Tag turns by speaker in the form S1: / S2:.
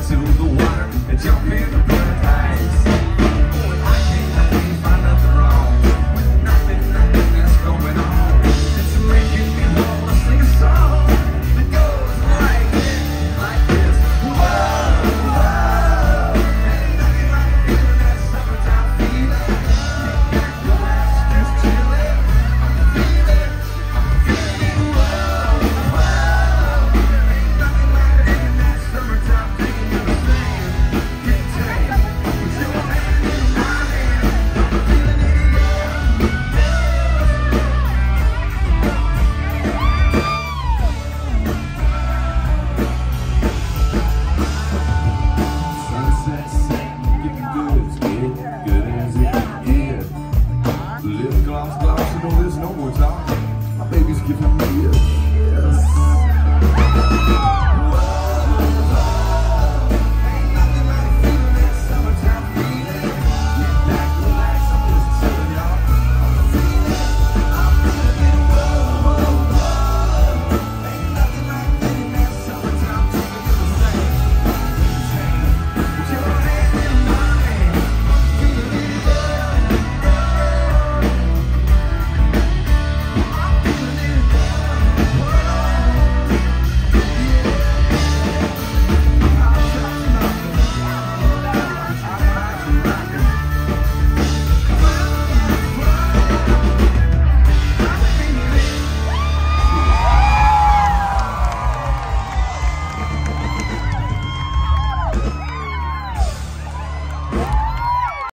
S1: jumping the water and jump bird.